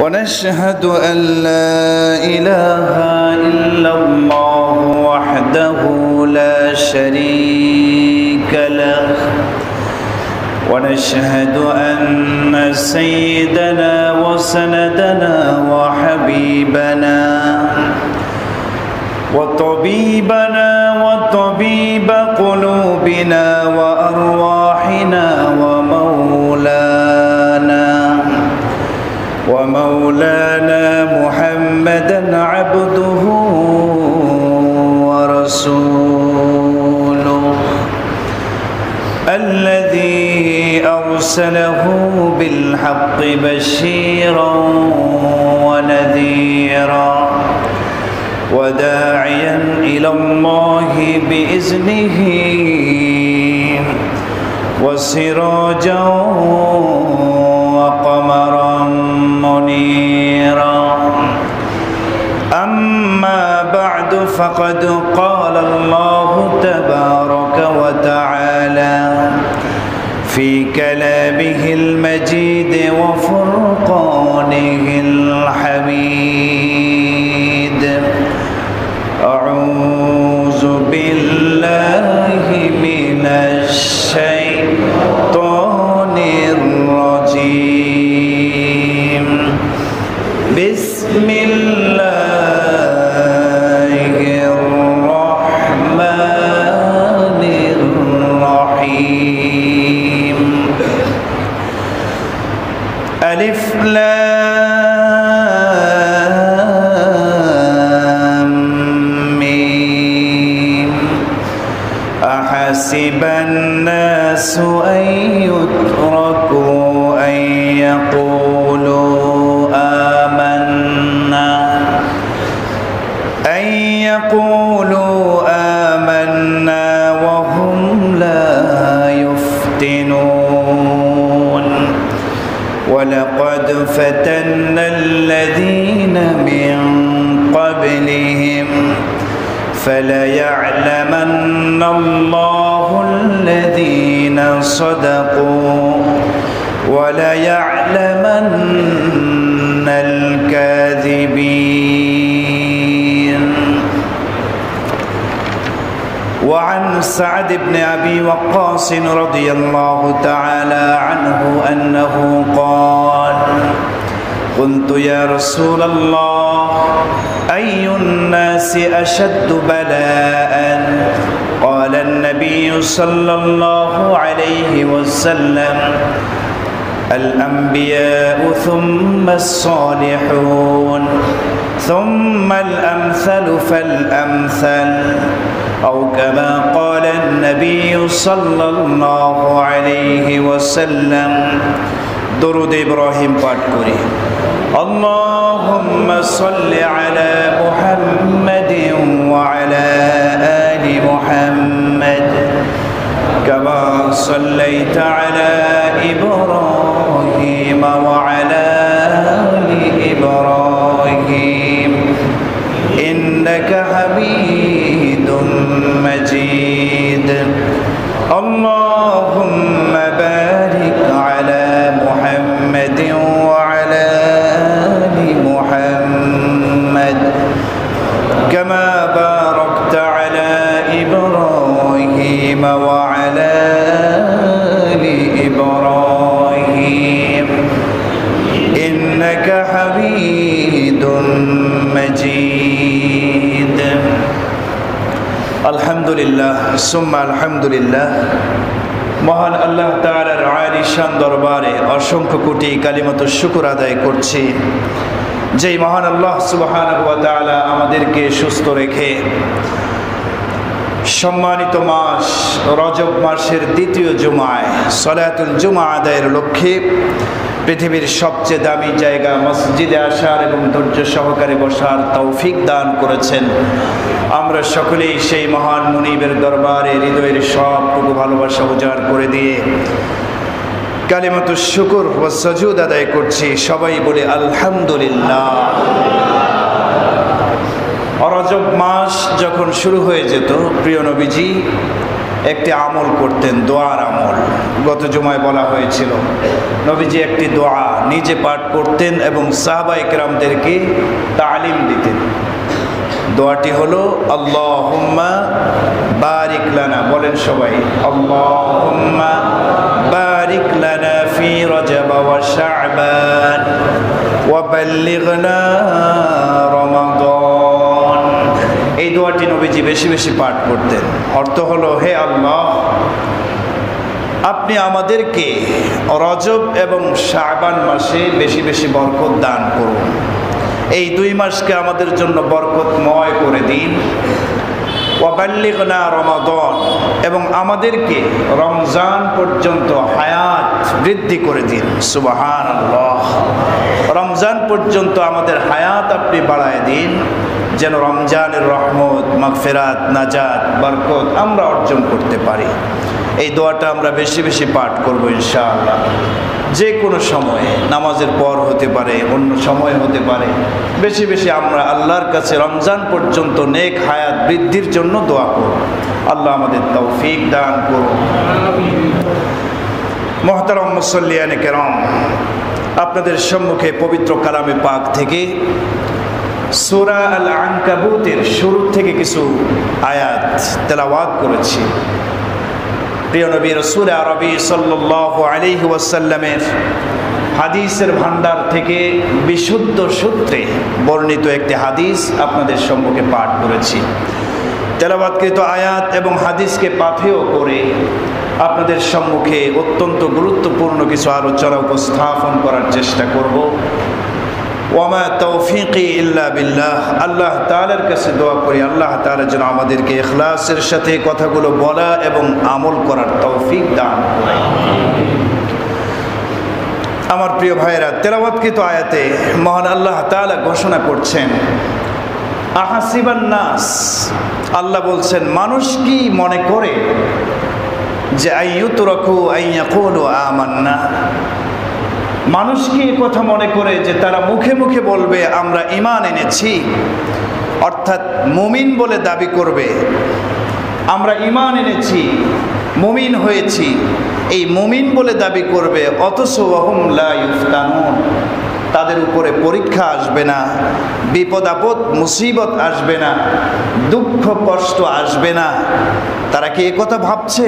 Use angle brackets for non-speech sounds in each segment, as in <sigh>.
ونشهد أن لا إله إلا الله وحده لا شريك له. ونشهد أن سيدنا وسندنا وحبيبنا وطبيبنا وطبيب قلوبنا وأرواحنا ومولانا محمدا عبده ورسوله الذي أرسله بالحق بشيرا ونذيرا وداعيا إلى الله بإذنه وسراجا فقد قال الله تبارك وتعالى في كلامه المجيد وفرقانه الحميد. سعد بن أبي وقاص رضي الله تعالى عنه أنه قال قلت يا رسول الله أي الناس أشد بلاء؟ قال النبي صلى الله عليه وسلم الأنبياء ثم الصالحون ثم الأمثل فالأمثل. أو كما قال النبي صلى الله عليه وسلم درود إبراهيم পাঠ করি اللهم صل على محمد وعلى آل محمد كما صليت على إبراهيم সুম্মা মহান আল্লাহ তাআলার আলিশান দরবারে অসংখ্য কোটি কালিমত শুকুর আদায় করছি। যেই মহান আল্লাহ তাআলা আমাদেরকে সুস্থ রেখে সম্মানিত মাস, রজব মাসের দ্বিতীয় জুমায়, সলাতুল জুমা আদায়ের লক্ষ্যে পৃথিবীর সবচেয়ে দামি জায়গা মসজিদে আসার এবং ধৈর্য সহকারে বসার তৌফিক দান করেছেন। আমরা সকলেই সেই মহান মুনিবের দরবারে হৃদয়ের সবটুকু ভালোবাসা উজাড় করে দিয়ে কালিমত শুকুর ও সজুদ আদায় করছি। সবাই বলে আলহামদুলিল্লাহ। রজব মাস যখন শুরু হয়ে যেত, প্রিয় নবীজি একটি আমল করতেন, দোয়ার আমল। গত জুমায় বলা হয়েছিল, নবীজি একটি দোয়া নিজে পাঠ করতেন এবং সাহাবা একরামদেরকে তালিম দিতেন। দোয়াটি হলো, আল্লাহুম্মা বারিক লানা। বলেন সবাই, আল্লাহুম্মা বারিক লানা ফি রজব ওয়া শাবান ওয়া বাল্লিগনা রমাদান। দোয়াটি নবীজি বেশি বেশি পাঠ করতেন। অর্থ হলো, হে আল্লাহ, আপনি আমাদেরকে রজব এবং শাবান মাসে বেশি বেশি বরকত দান করুন। এই দুই মাসকে আমাদের জন্য বরকতময় করে দিন। ওয়াবাল্লিগনা রমাদন এবং আমাদেরকে রমজান পর্যন্ত হায়াত বৃদ্ধি করে দিন। সুবাহান রমজান পর্যন্ত আমাদের হায়াত আপনি বাড়ায় দিন। যেন রমজানের রহমত, মাগফেরাত, নাজাত, বরকত আমরা অর্জন করতে পারি। এই দোয়াটা আমরা বেশি বেশি পাঠ করব ইনশাআল্লাহ। যে কোনো সময়ে, নামাজের পর হতে পারে, অন্য সময় হতে পারে, বেশি বেশি আমরা আল্লাহর কাছে রমজান পর্যন্ত নেক হায়াত বৃদ্ধির জন্য দোয়া করব। আল্লাহ আমাদের তৌফিক দান করুন। মহতারম মুসল্লিয়ানে কেরম, আপনাদের সম্মুখে পবিত্র কালামে পাক থেকে সুরা আল আনকাবুতের শুরু থেকে কিছু আয়াত তেলাওয়াত করেছি। প্রিয় নবী রসুল আরবি সাল্লাহ আলিহি ওয়াসাল্লামের হাদিসের ভান্ডার থেকে বিশুদ্ধ সূত্রে বর্ণিত একটি হাদিস আপনাদের সম্মুখে পাঠ করেছি। তেলাবাদকৃত আয়াত এবং হাদিসকে পাথেয় করে আপনাদের সম্মুখে অত্যন্ত গুরুত্বপূর্ণ কিছু আলোচনা উপস্থাপন করার চেষ্টা করব। ওয়ামা তৌফিকি ইল্লা বিল্লাহ। আল্লাহ তালার কাছে দোয়া করি, আল্লাহ তালা যেন আমাদেরকে এখলাসের সাথে কথাগুলো বলা এবং আমল করার তৌফিক দান আমার প্রিয় ভাইয়েরা, তেলাওয়াতকৃত আয়াতে মহান আল্লাহ তালা ঘোষণা করছেন, আহাসিবান নাস। আল্লাহ বলছেন, মানুষ কি মনে করে যে আইয়ুত রকু আইয়াকুল আমান্না? মানুষ কি কথা মনে করে যে তারা মুখে মুখে বলবে, আমরা ইমান এনেছি। অর্থাৎ মুমিন বলে দাবি করবে, আমরা ইমান এনেছি, মুমিন হয়েছি। এই মুমিন বলে দাবি করবে, অথচ তাদের উপরে পরীক্ষা আসবে না, বিপদ আপদ, মুসিবত আসবে না, দুঃখ কষ্ট আসবে না। তারা কি কথা ভাবছে?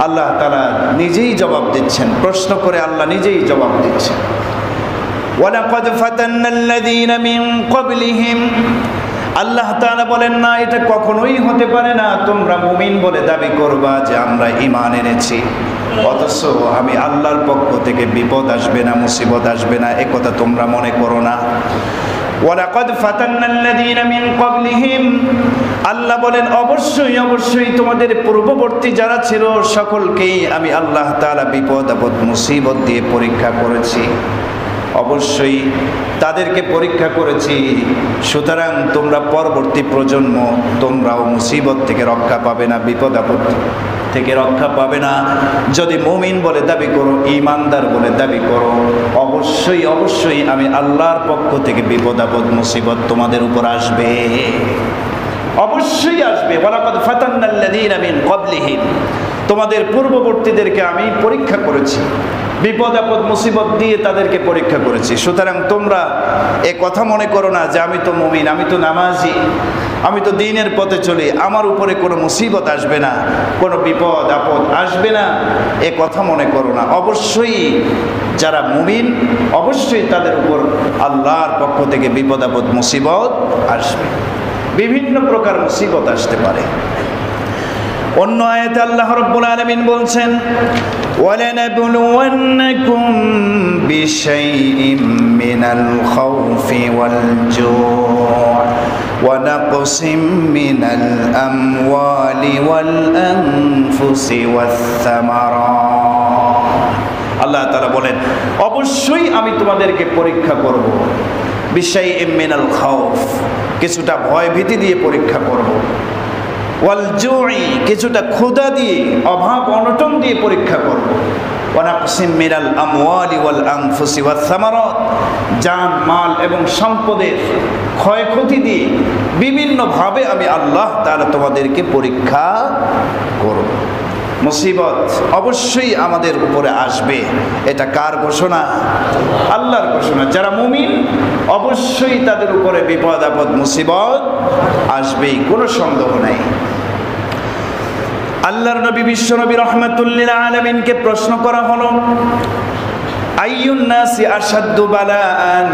আল্লাহ তারা নিজেই জবাব দিচ্ছেন। প্রশ্ন করে আল্লাহ নিজেই জবাব দিচ্ছেন। ওয়ালাকাদ ফাতান্নাল্লাযীনা মিন ক্বাবলিহিম। আল্লাহ তাআলা বলেন, না, এটা কখনোই হতে পারে না। তোমরা মুমিন বলে দাবি করবা যে আমরা ঈমান এনেছি। অথচ আমি আল্লাহর পক্ষ থেকে বিপদ আসবে না, মুসিবত আসবে না। এ কথা তোমরা মনে করো না। ওয়ালাকাদ ফাতান্নাল্লাযীনা মিন ক্বাবলিহিম। আল্লাহ বলেন, অবশ্যই অবশ্যই তোমাদের পূর্ববর্তী যারা ছিল, সকলকেই আমি আল্লাহ তাআলা বিপদ, আপদ, মুসিবত দিয়ে পরীক্ষা করেছি। অবশ্যই তাদেরকে পরীক্ষা করেছি। সুতরাং তোমরা পরবর্তী প্রজন্ম তোমরাও মুসিবত থেকে রক্ষা পাবে না, বিপদ, আপদ থেকে রক্ষা পাবে না। যদি মুমিন বলে দাবি করো ইমানদার বলে দাবি করো, অবশ্যই অবশ্যই আমি আল্লাহর পক্ষ থেকে বিপদ, আপদ, মুসিবত তোমাদের উপর আসবে। অবশ্যই আসবে। ওয়ালাকাদ ফাতান্নাল্লাযীনা মিন ক্বাবলিহিম। তোমাদের পূর্ববর্তীদেরকে আমি পরীক্ষা করেছি। বিপদ, আপদ, মুসিবত দিয়ে তাদেরকে পরীক্ষা করেছি। সুতরাং তোমরা এ কথা মনে করো না যে আমি তো মুমিন, আমি তো নামাজি, আমি তো দিনের পথে চলি। আমার উপরে কোনো মুসিবত আসবে না, কোনো বিপদ, আপদ আসবে না, এ কথা মনে করো না। অবশ্যই যারা মুমিন, অবশ্যই তাদের উপর আল্লাহর পক্ষ থেকে বিপদ, আপদ, মুসিবত আসবে। বিভিন্ন প্রকার মুসিবত আসতে পারে। অন্য আয়াতে আল্লাহ রব্বুল আলামিন বলছেন ولنبلونكم بشيء من الخوف والجوع ونقص من الأموال والأنفس والثمرات আল্লাহ তালা বলেন অবশ্যই আমি তোমাদেরকে পরীক্ষা করব বিষয় মিনাল খাউফ কিছুটা ভয় ভীতি দিয়ে পরীক্ষা করব ওয়াল কিছুটা ক্ষুদা দিয়ে, অভাব অনটন দিয়ে পরীক্ষা করব ওয়ানাকসিম মিনাল আমওয়ালি ওয়াল আনফুসি ওয়াস সামারাত, জান, মাল এবং সম্পদের ক্ষয়ক্ষতি দিয়ে বিভিন্নভাবে আমি আল্লাহ তারা তোমাদেরকে পরীক্ষা করব মুসিবত অবশ্যই আমাদের উপরে আসবে। এটা কার ঘোষণা? আল্লাহর ঘোষণা। যারা মুমিন, অবশ্যই তাদের উপরে বিপদ, আপদ, মুসিবত আসবেই, কোনো সন্দেহ নেই। আল্লাহর নবী বিশ্ব নবী রহমাতুল্লিল আলমিনকে প্রশ্ন করা হলো আইয়ুন নাসি আসাদ্দু বালাআন?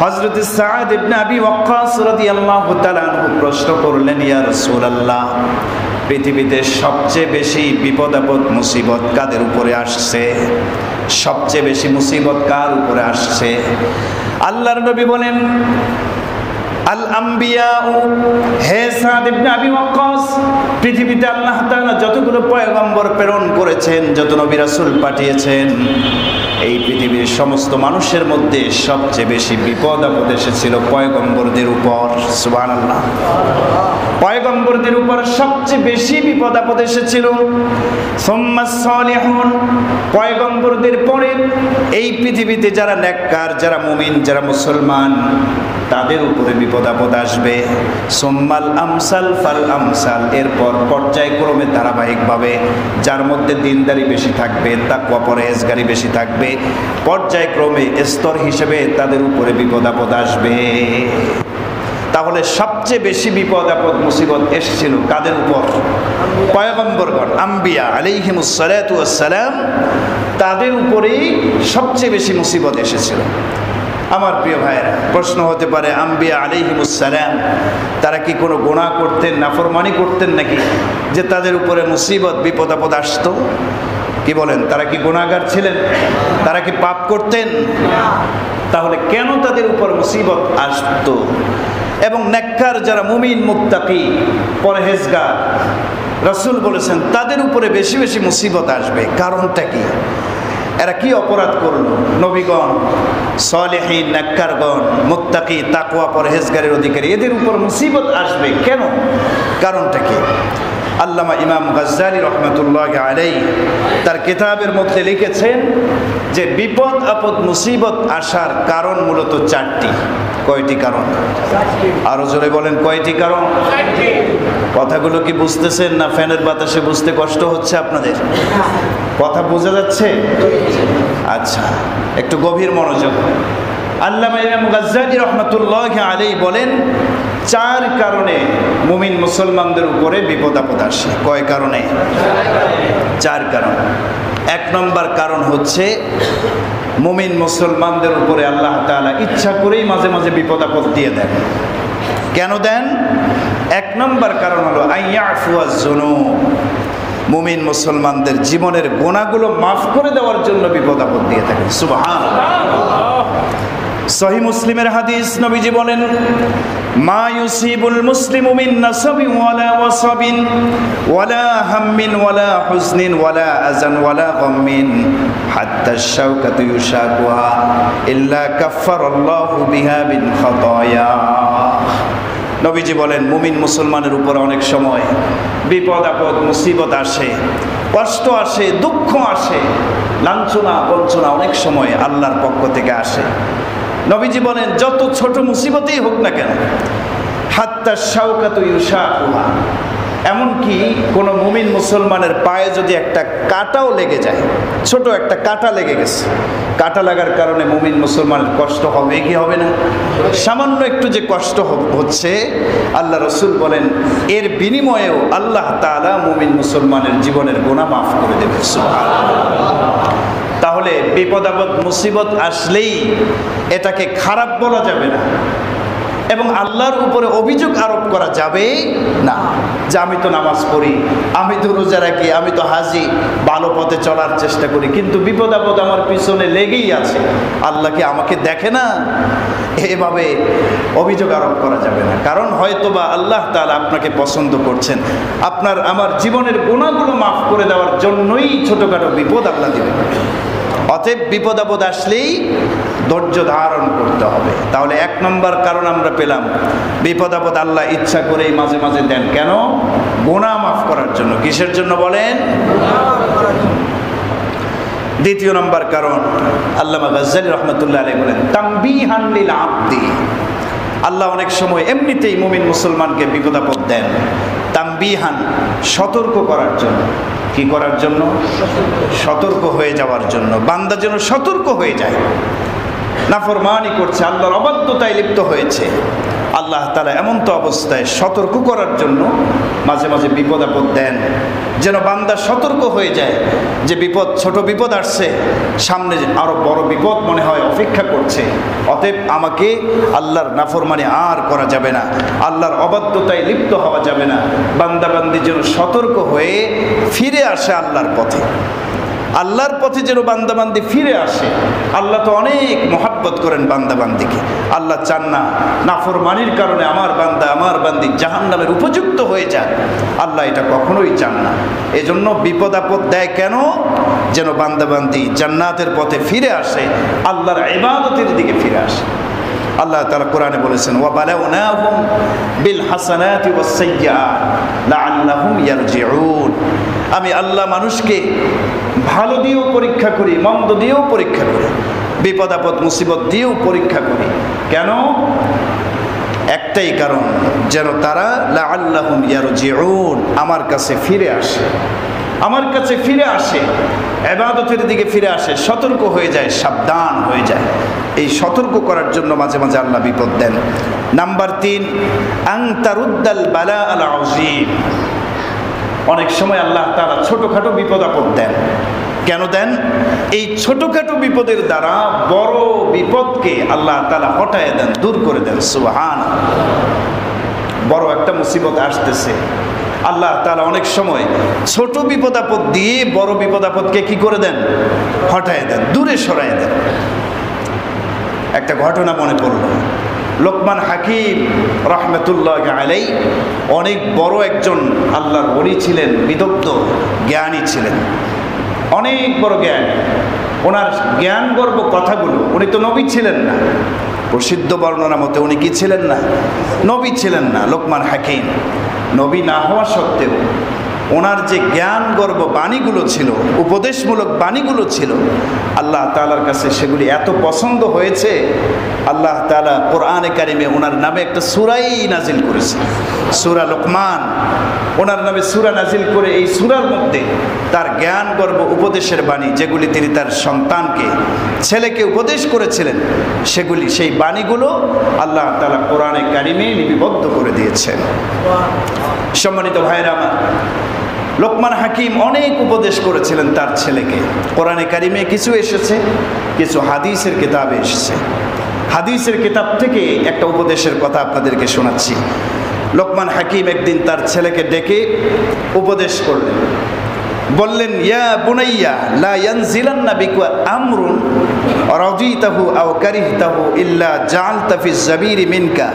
হযরত সাদ ইবনে আবি ওয়াক্কাস রাদিয়াল্লাহু তাআলা প্রশ্ন করলেন, ইয়া রাসূলুল্লাহ পৃথিবীতে সবচেয়ে বেশি বিপদ আপদ মুসিবত কাদের উপরে আসছে? সবচেয়ে বেশি মুসিবত কার উপরে আসছে? আল্লাহর নবী বলেন আল আম্বিয়া হে পৃথিবীতে আল্লাহ যতগুলো প্রেরণ করেছেন পাঠিয়েছেন, এই পৃথিবীর সমস্ত মানুষের মধ্যে সবচেয়ে বেশি বিপদ আপদ এসেছিল পয়গম্বরদের উপর, সুবহানাল্লাহ। পয়গম্বরদের উপর সবচেয়ে বেশি বিপদ আপদ এসেছিল পয়গম্বরদের পরে এই পৃথিবীতে যারা নেককার, যারা মুমিন, যারা মুসলমান, তাদের উপরে বিপদ আপদ আসবে। সোম্মাল আমসাল ফাল আমসাল। এরপর পর্যায়ক্রমে ধারাবাহিকভাবে, যার মধ্যে দিনদারি বেশি থাকবে তাকুয়া পরেজগারি বেশি থাকবে, পর্যায়ক্রমে স্তর হিসেবে তাদের উপরে বিপদ আপদ আসবে। তাহলে সবচেয়ে বেশি বিপদ আপদ মুসিবত এসেছিল কাদের উপর? পয়গম্বরগণ, আম্বিয়া আলিহিমুসালাম তাদের উপরেই সবচেয়ে বেশি মুসিবত এসেছিল। আমার প্রিয় ভাইয়েরা, প্রশ্ন হতে পারে, আম্বিয়া আলিহিমুসালাম তারা কি কোনো গোনা করতেন, নাফরমানি করতেন নাকি? যে তাদের উপরে মুসিবত, বিপদ আপদ আসতো? কি বলেন, তারা কি গুণাগার ছিলেন? তারা কি পাপ করতেন? তাহলে কেন তাদের উপর মুসিবত আসতো? এবং নেককার যারা মুমিন মুক্তাকি পরহেজগার, রসুল বলেছেন, তাদের উপরে বেশি বেশি মুসিবত আসবে। কারণটা কি? এরা কি অপরাধ করল? নবীগণ, সলেহীন, নাক্কারগণ, মুত্তাকি তাকুয়া পরহেজগারের অধিকারী, এদের উপর মুসিবত আসবে কেন? কারণটা কি? আল্লামা ইমাম গজ্জালি রহমতুল্লাহ আলাই তার কিতাবের মধ্যে লিখেছেন যে বিপদ, আপদ, মুসিবত আসার কারণ মূলত চারটি। কয়টি কারণ? আরও জোরে বলেন, কয়টি কারণ? কথাগুলো কি বুঝতেছেন না ফ্যানের বাতাসে বুঝতে কষ্ট হচ্ছে আপনাদের? কথা বোঝা যাচ্ছে? আচ্ছা একটু গভীর মনোযোগ। আল্লামা ইমাম গাজ্জালি রহমতুল্লাহ আলী বলেন, চার কারণে মুমিন মুসলমানদের উপরে বিপদ আপদ আসে। কয় কারণে? চার কারণ। এক নম্বর কারণ হচ্ছে, মুমিন মুসলমানদের উপরে আল্লাহ তাআলা ইচ্ছা করেই মাঝে মাঝে বিপদ আপদ দিয়ে দেন। কেন দেন? এক নম্বর কারণ হলো আইয়াফুয়া জুনু মুমিন মুসলমানদের জীবনের গোনাগুলো মাফ করে দেওয়ার জন্য বিপদ আপদ দিয়ে থাকেন। সুবহান। সহি মুসলিমের হাদিস নবীজি বলেন, মা ইউসিবুল মুসলিমু মিন নাসাবিন ওয়ালা ওয়াসাবিন, ওয়ালা হাম্মিন ওয়ালা হুজনিন ওয়ালা আযান ওয়ালা গাম্মিন, হাত্তা শাওকাতু ইউশাকুহা ইল্লা কাফফারাল্লাহু বিহা মিন খাতায়া। নবীজি বলেন, মুমিন মুসলমানের উপর অনেক সময় বিপদ, আপদ, মুসিবত আসে, কষ্ট আসে, দুঃখ আসে, লাঞ্ছনা, বঞ্চনা অনেক সময় আল্লাহর পক্ষ থেকে আসে। নবীজি বলেন, যত ছোট মুসিবতেই হোক না কেন, হাত্তা শাউকাত ইউসা এমনকি কোনো মুমিন মুসলমানের পায়ে যদি একটা কাটাও লেগে যায়, ছোট একটা কাটা লেগে গেছে, কাটা লাগার কারণে মুমিন মুসলমানের কষ্ট হবে কি হবে না? সামান্য একটু যে কষ্ট হচ্ছে, আল্লাহ রসুল বলেন, এর বিনিময়েও আল্লাহ তালা মুমিন মুসলমানের জীবনের গোনা মাফ করে দেবে। তাহলে বিপদ আপদ, মুসিবত আসলেই এটাকে খারাপ বলা যাবে না। এবং আল্লাহর উপরে অভিযোগ আরোপ করা যাবে? না। যে আমি তো নামাজ পড়ি, আমি তো রোজা রাখি, আমি তো হাজি, ভালো পথে চলার চেষ্টা করি, কিন্তু বিপদ আপদ আমার পিছনে লেগেই আছে। আল্লাহ কি আমাকে দেখে না? এভাবে অভিযোগ আরোপ করা যাবে না। কারণ হয়তো বা আল্লাহ তালা আপনাকে পছন্দ করছেন। আপনার, আমার জীবনের গুণাগুলো মাফ করে দেওয়ার জন্যই ছোটোখাটো বিপদ আল্লাহ দেবেন। অতএব বিপদ আপদ আসলেই ধৈর্য ধারণ করতে হবে। তাহলে এক নম্বর কারণ আমরা পেলাম, বিপদ আপদ আল্লাহ ইচ্ছা করেই মাঝে মাঝে দেন। কেন? গোনা মাফ করার জন্য। কিসের জন্য বলেন? দ্বিতীয় নম্বর কারণ, আল্লামা গজ্জালি রহমতুল্লাহ আলী বলেন তাম্বিহান লিল আব্দি। আল্লাহ অনেক সময় এমনিতেই মুমিন মুসলমানকে বিপদাপদ দেন। তাম্বিহান সতর্ক করার জন্য। কি করার জন্য? সতর্ক হয়ে যাওয়ার জন্য। বান্দা যেন সতর্ক হয়ে যায়। নাফরমানি করছে, আল্লাহর অবাধ্যতায় লিপ্ত হয়েছে। আল্লাহ তালা এমন তো অবস্থায় সতর্ক করার জন্য মাঝে মাঝে বিপদ আপদ দেন। যেন বান্দা সতর্ক হয়ে যায় যে বিপদ, ছোট বিপদ আসছে, সামনে আরও বড় বিপদ মনে হয় অপেক্ষা করছে। অতএব আমাকে আল্লাহর নাফরমানি আর করা যাবে না, আল্লাহর অবাধ্যতায় লিপ্ত হওয়া যাবে না। বান্দা বান্দি যেন সতর্ক হয়ে ফিরে আসে আল্লাহর পথে। আল্লাহর পথে যেন বান্দাবান্দি ফিরে আসে। আল্লাহ তো অনেক মহাব্বত করেন বান্দাবান্দিকে। আল্লাহ চান না নাফরমানির কারণে আমার বান্দা আমার বান্দি জাহান নামের উপযুক্ত হয়ে যায় আল্লাহ এটা কখনোই চান না। এজন্য বিপদ আপদ দেয় কেন? যেন বান্দাবান্দি জান্নাতের পথে ফিরে আসে, আল্লাহর ইবাদতের দিকে ফিরে আসে। আল্লাহ তাআলা কোরআনে বলেছেন, ওয়া বালাউনাহুম বিল হাসানাতি ওয়াস সাইয়্যাত লাআল্লাহুম ইয়ারজিউন। আমি আল্লাহ মানুষকে ভালো দিয়েও পরীক্ষা করি, মন্দ দিয়েও পরীক্ষা করি, বিপদ, আপদ, মুসিবত দিয়েও পরীক্ষা করি। কেন? একটাই কারণ, যেন তারা ইয়ারজিউন, আমার কাছে ফিরে আসে। আমার কাছে ফিরে আসে এবাদতের দিকে ফিরে আসে, সতর্ক হয়ে যায়, সাবধান হয়ে যায়। এই সতর্ক করার জন্য মাঝে মাঝে আল্লাহ বিপদ দেন। নাম্বার তিন আংতারুদ্দাল বালা আল আজিম অনেক সময় আল্লাহ তারা ছোটখাটো বিপদ আপদ দেন। কেন দেন? এই ছোটখাটো বিপদের দ্বারা বড় বিপদকে আল্লাহ তালা হটায় দেন, দূর করে দেন সুহান বড় একটা মুসিবত আসতেছে। আল্লাহ তালা অনেক সময় ছোট বিপদ আপদ দিয়ে বড় বিপদ আপদকে কি করে দেন? হটায় দেন, দূরে সরাই দেন। একটা ঘটনা মনে পড়ল। লোকমান হাকিম রহমতুল্লাহ আলাই অনেক বড় একজন আল্লাহর বলি ছিলেন, বিদগ্ধ, জ্ঞানী ছিলেন। অনেক বড় জ্ঞান। ওনার জ্ঞান গর্ব কথাগুলো, উনি তো নবী ছিলেন না। প্রসিদ্ধ বর্ণনা মতে উনি কি ছিলেন না? নবী ছিলেন না, লোকমান হাকিম। নবী না হওয়া সত্ত্বেও ওনার যে জ্ঞান গর্ব বাণীগুলো ছিল, উপদেশমূলক বাণীগুলো ছিল, আল্লাহ তালার কাছে সেগুলি এত পছন্দ হয়েছে, আল্লাহ তালা কোরআনে কারিমে ওনার নামে একটা সুরাই নাজিল করেছে। সুরা লোকমান, ওনার নামে সুরা নাজিল করে এই সুরার মধ্যে তার জ্ঞান গর্ব উপদেশের বাণী, যেগুলি তিনি তার সন্তানকে, ছেলেকে উপদেশ করেছিলেন, সেগুলি, সেই বাণীগুলো আল্লাহ তালা কোরআনে কারিমে লিপিবদ্ধ করে দিয়েছেন। সম্মানিত ভাইরা আমার লোকমান হাকিম অনেক উপদেশ করেছিলেন তার ছেলেকে। কোরআনে কারিমে কিছু এসেছে, কিছু হাদিসের কিতাবে এসেছে। হাদিসের কিতাব থেকে একটা উপদেশের কথা আপনাদেরকে শোনাচ্ছি। লোকমান হাকিম একদিন তার ছেলেকে ডেকে উপদেশ করলেন। বললেন, ইয়া বুনাইয়া, লা ইয়ানজিলান্না বিকা আমরুন রাজিতাহু আও কারিহতাহু ইল্লা জাআলতা ফি যাবিরি মিনকা,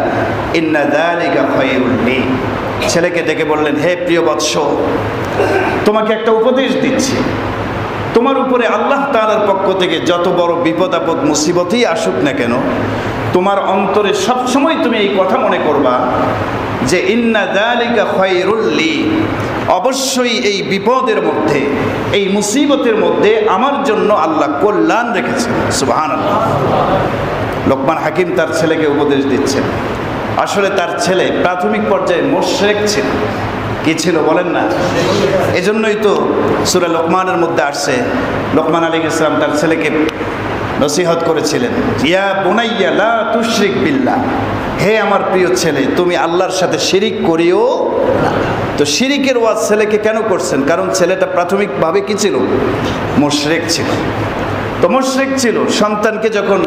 ইন্না যালিকা খায়রুল লি ছেলেকে ডেকে বললেন, হে প্রিয় বৎস তোমাকে একটা উপদেশ দিচ্ছি। তোমার উপরে আল্লাহ তাআলার পক্ষ থেকে যত বড় বিপদ, আপদ, মুসিবতই আসুক না কেন, তোমার অন্তরে সবসময় তুমি এই কথা মনে করবা যে, ইন্না দালিকা খয়রুল্লি অবশ্যই এই বিপদের মধ্যে, এই মুসিবতের মধ্যে আমার জন্য আল্লাহ কল্যাণ রেখেছেন। আল্লাহ লোকমান হাকিম তার ছেলেকে উপদেশ দিচ্ছেন। আসলে তার ছেলে প্রাথমিক পর্যায়ে মোশেক ছিল। কি ছিল বলেন না? এজন্যই তো সুরা লোকমানের মধ্যে আসছে। লোকমান আলী ইসলাম তার ছেলেকে নসিহত করেছিলেন। ইয়া বুনাইয়া লা তুশরিক বিল্লাহ, হে আমার প্রিয় ছেলে, তুমি আল্লাহর সাথে শিরিক করিও তো শিরিকের ওয়াজ ছেলেকে কেন করছেন? কারণ ছেলেটা প্রাথমিকভাবে কি ছিল? মোশরেক ছিল। তো মোশরেক ছিল। সন্তানকে যখন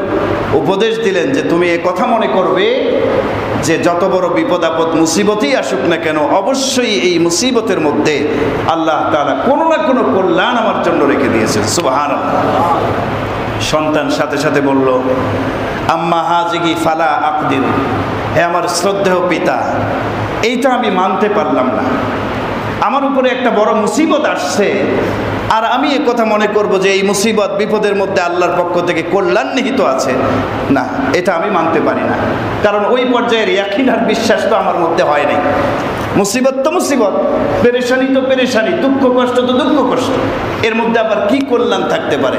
উপদেশ দিলেন যে তুমি এ কথা মনে করবে যে যত বড় বিপদ, আপদ, মুসিবতই আসুক না কেন, অবশ্যই এই মুসিবতের মধ্যে আল্লাহ তাআলা কোনো না কোনো কল্যাণ আমার জন্য রেখে দিয়েছেন। সুবাহান সন্তান সাথে সাথে বলল, আম্মা হাজিগি ফালা আকদির। হে আমার শ্রদ্ধেয় পিতা, এইটা আমি মানতে পারলাম না। আমার উপরে একটা বড় মুসিবত আসছে। আর আমি এ কথা মনে করব যে এই মুসিবত বিপদের মধ্যে আল্লাহর পক্ষ থেকে কল্যাণ নিহিত আছে। না, এটা আমি মানতে পারি না। কারণ ওই পর্যায়ের ইয়াকিন আর বিশ্বাস তো আমার মধ্যে হয় নাই। মুসিবত তো মুসিবত, পেরেশানি তো পেরেশানি, দুঃখ কষ্ট তো দুঃখ কষ্ট। এর মধ্যে আবার কি কল্যাণ থাকতে পারে?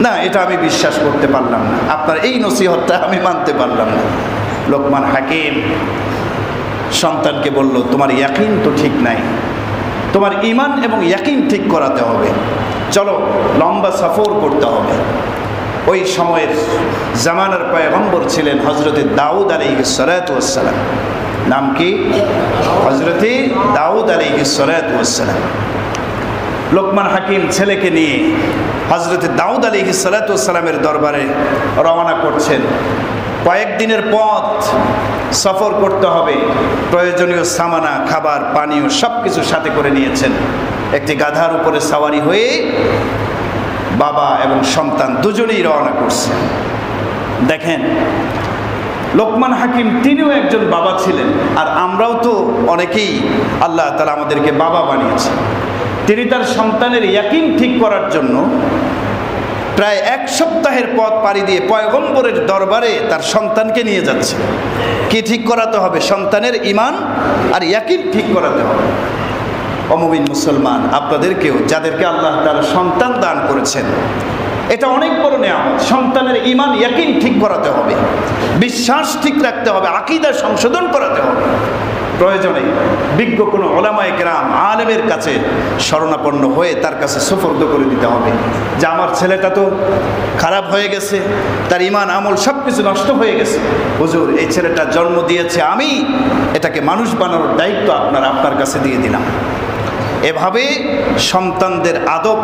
না, এটা আমি বিশ্বাস করতে পারলাম না। আপনার এই নসিহতটা আমি মানতে পারলাম না। লোকমান হাকিম সন্তানকে বলল, তোমার ইয়াকিন তো ঠিক নাই। তোমার ইমান এবং ইয়াকিন ঠিক করাতে হবে। চলো, লম্বা সফর করতে হবে। ওই সময়ের জামানার পয়গম্বর ছিলেন হজরতে দাউদ আলী সরায়াতাম নাম কি? হজরতে দাউদ আলী সরায়াতাম লোকমান হাকিম ছেলেকে নিয়ে হজরতে দাউদ আলী সালাতামের দরবারে রওনা করছেন। কয়েকদিনের পথ সফর করতে হবে। প্রয়োজনীয় সামানা, খাবার, পানীয় সব কিছু সাথে করে নিয়েছেন। একটি গাধার উপরে সাওয়ারি হয়ে বাবা এবং সন্তান দুজনেই রওনা করছে দেখেন, লোকমান হাকিম তিনিও একজন বাবা ছিলেন, আর আমরাও তো অনেকেই আল্লাহ তালা আমাদেরকে বাবা বানিয়েছে তিনি তার সন্তানের ইয়াকিন ঠিক করার জন্য প্রায় এক সপ্তাহের পথ পাড়ি দিয়ে পয়গম্বরের দরবারে তার সন্তানকে নিয়ে যাচ্ছে। কি ঠিক করাতে হবে? সন্তানের ইমান আর ইয়াকিন ঠিক করাতে হবে। অমবিন মুসলমান, আপনাদেরকেও, যাদেরকে আল্লাহ তার সন্তান দান করেছেন, এটা অনেক বড় নেয়ামত। সন্তানের ইমান ইয়াকিন ঠিক করাতে হবে। বিশ্বাস ঠিক রাখতে হবে। আকিদা সংশোধন করাতে হবে। প্রয়োজনে বিজ্ঞ কোনো ওলামায় গ্রাম আলেমের কাছে শরণাপন্ন হয়ে তার কাছে সুফর্দ করে দিতে হবে। যে আমার ছেলেটা তো খারাপ হয়ে গেছে, তার ইমান, আমল সব কিছু নষ্ট হয়ে গেছে। হুজুর, এই ছেলেটা জন্ম দিয়েছে আমি, এটাকে মানুষ বানানোর দায়িত্ব আপনার আপনার কাছে দিয়ে দিলাম। এভাবে সন্তানদের আদব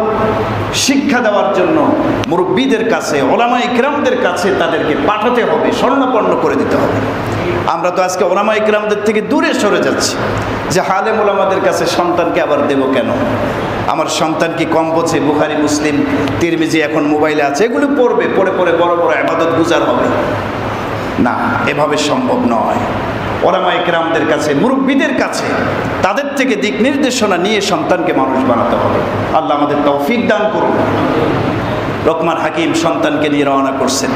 শিক্ষা দেওয়ার জন্য মুরব্বীদের কাছে, ওলামা ইকরামদের কাছে তাদেরকে পাঠাতে হবে, স্বর্ণাপন্ন করে দিতে হবে। আমরা তো আজকে ওলামা ইকরামদের থেকে দূরে সরে যাচ্ছি যে হালে ওলামাদের কাছে সন্তানকে আবার দেব কেন? আমার সন্তান কি কম বোঝে? বুখারি, মুসলিম, তিরমিজি এখন মোবাইলে আছে। এগুলো পড়বে, পড়ে পড়ে বড় বড় আবাদত গুজার হবে। না, এভাবে সম্ভব নয়। ওরামা ইকরামদের কাছে, মুরব্বীদের কাছে তাদের থেকে দিক নির্দেশনা নিয়ে সন্তানকে মানুষ বানাতে হবে। আল্লাহ আমাদের তৌফিক দান করুন। রকমান হাকিম সন্তানকে নিয়ে রওনা করছেন।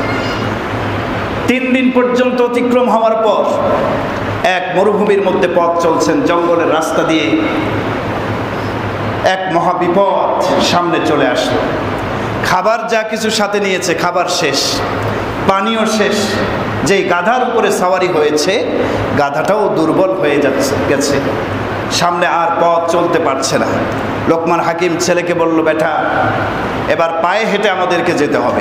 তিন দিন পর্যন্ত অতিক্রম হওয়ার পর এক মরুভূমির মধ্যে পথ চলছেন, জঙ্গলের রাস্তা দিয়ে এক মহাবিপদ সামনে চলে আসলো। খাবার যা কিছু সাথে নিয়েছে, খাবার শেষ পানীয় শেষ। যেই গাধার উপরে সাওয়ারি হয়েছে, গাধাটাও দুর্বল হয়ে যাচ্ছে, গেছে। সামনে আর পথ চলতে পারছে না। লোকমান হাকিম ছেলেকে বলল, বেটা, এবার পায়ে হেঁটে আমাদেরকে যেতে হবে।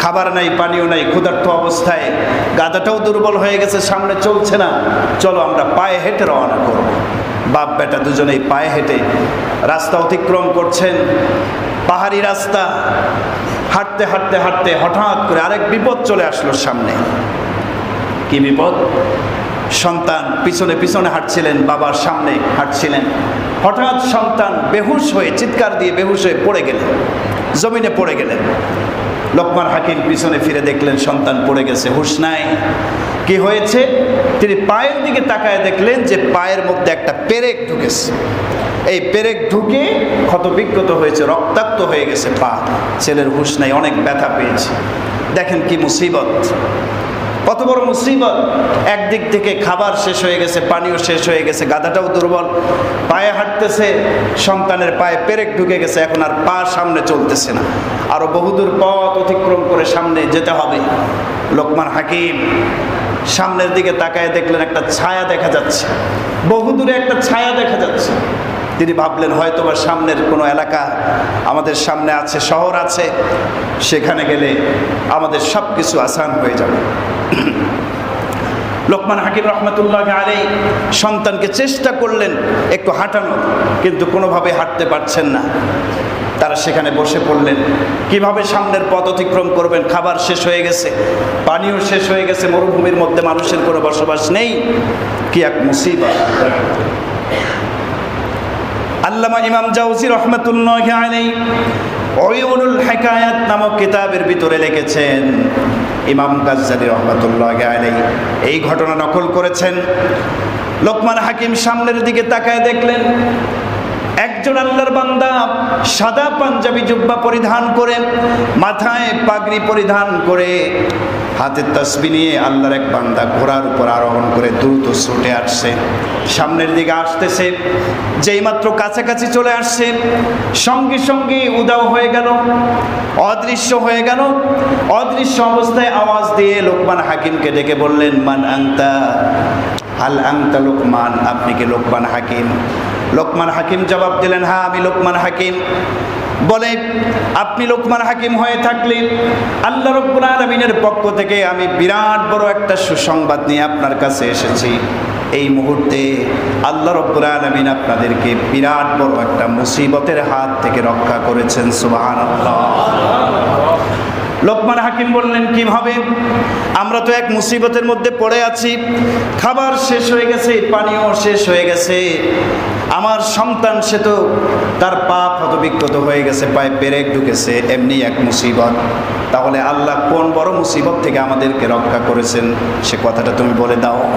খাবার নাই পানীয় নাই, ক্ষুধার্ত অবস্থায়। গাধাটাও দুর্বল হয়ে গেছে, সামনে চলছে না। চলো আমরা পায়ে হেঁটে রওনা করব। বাপ, বেটা দুজনেই পায়ে হেঁটে রাস্তা অতিক্রম করছেন। পাহাড়ি রাস্তা। হাঁটতে হাঁটতে হাঁটতে হঠাৎ করে আরেক বিপদ চলে আসলো সামনে। কি বিপদ? সন্তান পিছনে পিছনে হাঁটছিলেন, বাবার সামনে হাঁটছিলেন। হঠাৎ সন্তান বেহুশ হয়ে, চিৎকার দিয়ে বেহুশ হয়ে পড়ে গেলেন। জমিনে পড়ে গেলেন। লোকমান হাকিম পিছনে ফিরে দেখলেন, সন্তান পড়ে গেছে, হুশ নাই। কি হয়েছে? তিনি পায়ের দিকে তাকায় দেখলেন যে পায়ের মধ্যে একটা পেরেক ঢুকেছে। এই পেরেক ঢুকে ক্ষতবিক্ষত হয়েছে, রক্তাক্ত হয়ে গেছে পা। ছেলের হুশ নাই, অনেক ব্যথা পেয়েছে। দেখেন কি মুসিবত। কত বড় মুসিবত? একদিক থেকে খাবার শেষ হয়ে গেছে, পানিও শেষ হয়ে গেছে, গাধাটাও দুর্বল। পায়ে হাঁটতেছে, সন্তানের পায়ে পেরেক ঢুকে গেছে, এখন আর পা সামনে চলতেছে না। আরও বহুদূর পথ অতিক্রম করে সামনে যেতে হবে। লোকমান হাকিম সামনের দিকে তাকায় দেখলেন একটা ছায়া দেখা যাচ্ছে। বহুদূরে একটা ছায়া দেখা যাচ্ছে। তিনি ভাবলেন, হয়তো বা সামনের কোনো এলাকা আমাদের সামনে আছে, শহর আছে, সেখানে গেলে আমাদের সব কিছু আসান হয়ে যাবে। <clears throat> লোকমান হাকিম রহমতুল্লাহ আলী সন্তানকে চেষ্টা করলেন একটু হাঁটানো, কিন্তু কোনোভাবে হাঁটতে পারছেন না। তারা সেখানে বসে পড়লেন। কীভাবে সামনের পথ অতিক্রম করবেন? খাবার শেষ হয়ে গেছে, পানিও শেষ হয়ে গেছে, মরুভূমির মধ্যে মানুষের কোনো বসবাস নেই। কি এক মুসিবত। আল্লামা ইমাম জাউজি রহমতুল্লাহ আলাই অয়ুনুল হেকায়াত নামক কিতাবের ভিতরে লিখেছেন ইমাম গাজ্জালি রহমতুল্লাহ আলাই এই ঘটনা নকল করেছেন। লোকমান হাকিম সামনের দিকে তাকায় দেখলেন। একজন আল্লাহর বান্দা সাদা পাঞ্জাবি জুব্বা পরিধান করে, মাথায় পাগড়ি পরিধান করে, হাতে তসবি নিয়ে আল্লাহর এক বান্দা ঘোড়ার উপর আরোহণ করে দ্রুত ছুটে আসছে। সামনের দিকে আসতেছে, যেই মাত্র কাছাকাছি চলে আসছে, সঙ্গে সঙ্গে উদাও হয়ে গেল, অদৃশ্য হয়ে গেল, অদৃশ্য অবস্থায় আওয়াজ দিয়ে লোকমান হাকিমকে ডেকে বললেন, মান আংতা? আল আংতা লোকমান? আপনি কি লোকমান হাকিম? লোকমান হাকিম জবাব দিলেন হ্যাঁ আমি লোকমান হাকিম। বলে, আপনি লোকমান হাকিম হয়ে থাকলে আল্লাহ রব্বুল আলমিনের পক্ষ থেকে আমি বিরাট বড় একটা সুসংবাদ নিয়ে আপনার কাছে এসেছি। এই মুহূর্তে আল্লাহ রব্বুল আলমিন আপনাদেরকে বিরাট বড় একটা মুসিবতের হাত থেকে রক্ষা করেছেন সুবাহান লোকমান হাকিম বললেন কীভাবে আমরা তো এক মুসিবতের মধ্যে পড়ে আছি। খাবার শেষ হয়ে গেছে পানীয় শেষ হয়ে গেছে। আমার সন্তান, সে তো তার পা ক্ষতবিক্ষত হয়ে গেছে, পায়ে পেরেক ঢুকেছে, এমনি এক মুসিবত। তাহলে আল্লাহ কোন বড় মুসিবত থেকে আমাদেরকে রক্ষা করেছেন? সে কথাটা তুমি বলে দাও।